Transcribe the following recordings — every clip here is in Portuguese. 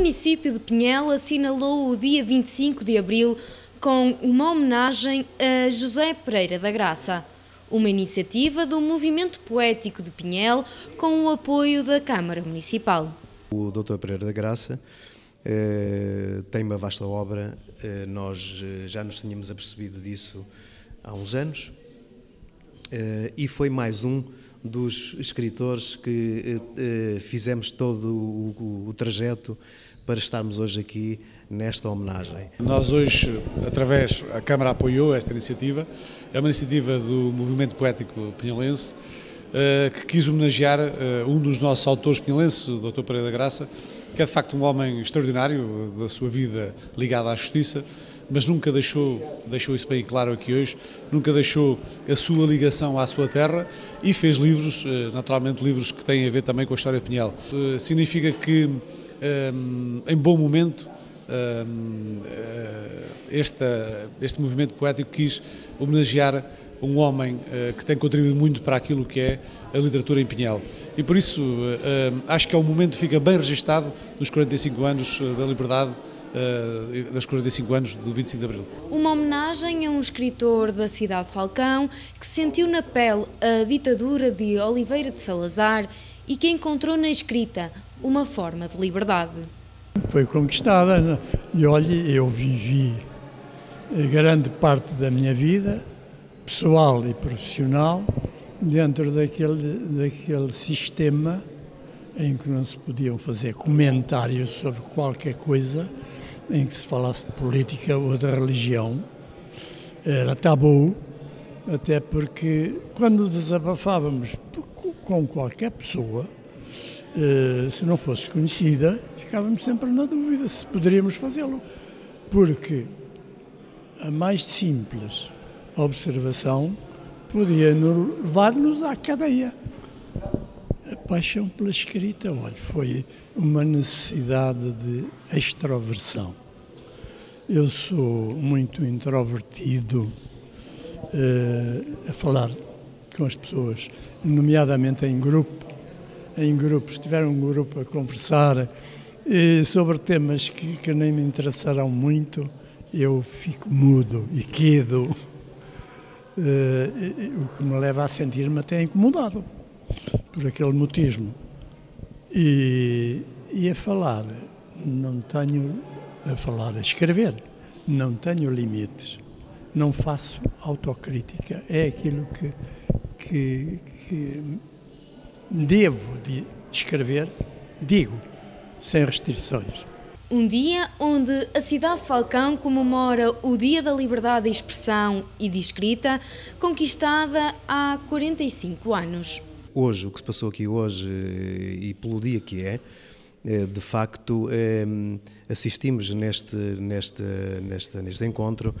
município de Pinhel assinalou o dia 25 de abril com uma homenagem a José Pereira da Graça, uma iniciativa do Movimento Poético de Pinhel com o apoio da Câmara Municipal. O Dr. Pereira da Graça eh, tem uma vasta obra, eh, nós eh, já nos tínhamos apercebido disso há uns anos, e foi mais um dos escritores que eh, eh, fizemos todo o, o, trajeto para estarmos hoje aqui nesta homenagem. Nós hoje, através, a Câmara apoiou esta iniciativa, é uma iniciativa do Movimento Poético Pinhalense, que quis homenagear um dos nossos autores pinhalenses, o Dr. Pereira da Graça, que é de facto um homem extraordinário da sua vida ligada à justiça, mas nunca deixou, deixou isso bem claro aqui hoje, nunca deixou a sua ligação à sua terra e fez livros, eh, naturalmente livros que têm a ver também com a história de. Eh, significa que, eh, em bom momento, este, este movimento poético quis homenagear um homem que tem contribuído muito para aquilo que é a literatura em Pinhal. E por isso acho que é um momento que fica bem registado nos 45 anos da liberdade uh, das 45 anos do 25 de Abril. Uma homenagem a um escritor da cidade de Falcão que sentiu na pele a ditadura de Oliveira de Salazar e que encontrou na escrita uma forma de liberdade. Foi conquistada né? e olhe, eu vivi grande parte da minha vida, pessoal e profissional, dentro daquele, daquele sistema em que não se podiam fazer comentários sobre qualquer coisa em que se falasse de política ou de religião. Era tabu, até porque quando desabafávamos com qualquer pessoa, eh, se não fosse conhecida, ficávamos sempre na dúvida se poderíamos fazê-lo. Porque a mais simples observação podia levar-nos à cadeia. Paixão pela escrita, olha, foi uma necessidade de extroversão. Eu sou muito introvertido uh, a falar com as pessoas, nomeadamente em grupo. Em grupo, se tiver um grupo a conversar uh, sobre temas que, que, nem me interessarão muito, eu fico mudo e quedo, uh, o que me leva a sentir-me até incomodado por aquele mutismo. E, e a falar, não tenho a falar, a escrever, não tenho limites, não faço autocrítica, é aquilo que, que, que devo de escrever, digo, sem restrições. Um dia onde a cidade de Falcão comemora o Dia da Liberdade de Expressão e de Escrita, conquistada há 45 anos hoje, o que se passou aqui hoje eh, e pelo dia que é, eh, de facto eh, assistimos neste, neste, neste, neste encontro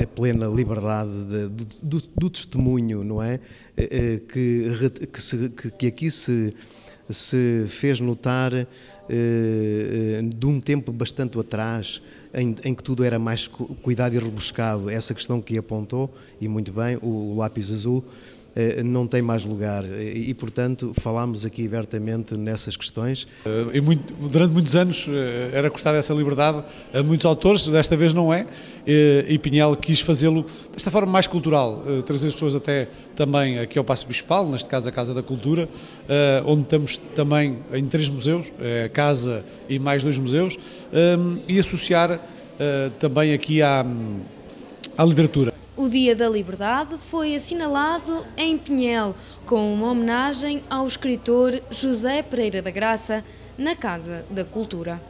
a plena liberdade de, do, do, testemunho, não é? Que, que, se, que aqui se, se fez notar de um tempo bastante atrás, em, em, que tudo era mais cuidado e rebuscado. Essa questão que apontou, e muito bem, o, lápis azul, eh, não tem mais lugar e, portanto, falámos aqui abertamente nessas questões. Eh, muito, durante muitos anos eh, era custada essa liberdade a muitos autores, desta vez não é, e Pinhel quis fazê-lo desta forma mais cultural, trazer as pessoas até também aqui ao Passo Bispal, neste caso a Casa da Cultura, onde estamos também em três museus, a Casa e mais dois museus, e associar também aqui à, à literatura. O Dia da Liberdade foi assinalado em Pinhel, com uma homenagem ao escritor José Pereira da Graça, na Casa da Cultura.